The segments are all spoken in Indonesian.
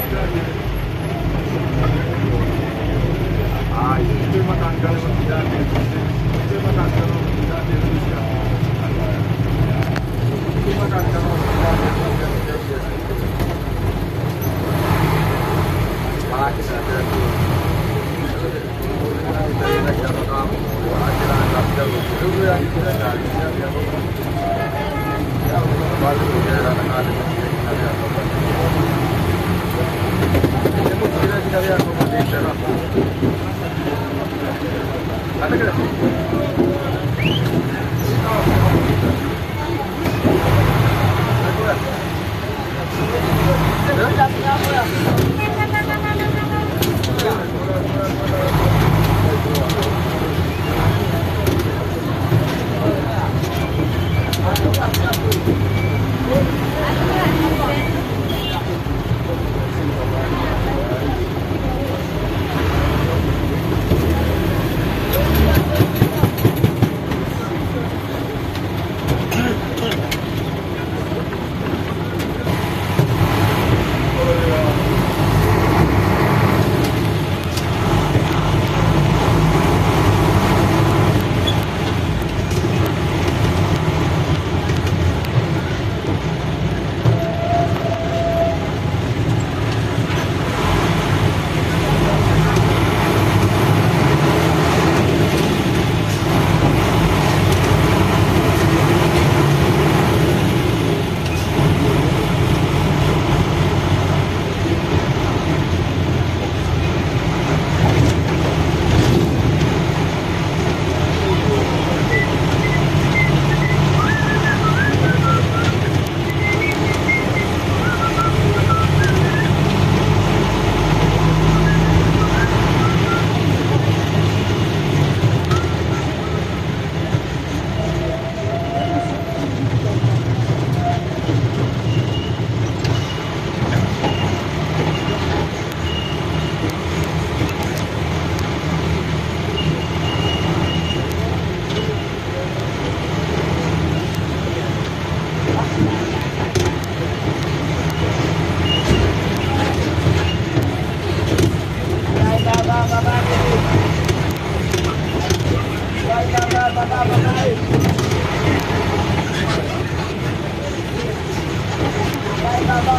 Ah, isso tem uma tangana, uma cidade, tem uma tangana, uma cidade, tem uma tangana, uma cidade, Ah, que cidade, 食べたのも電車が。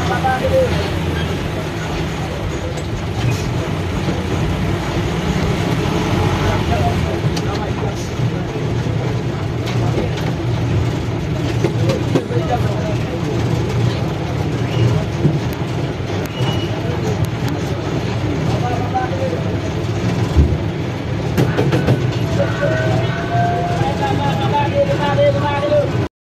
また開けて。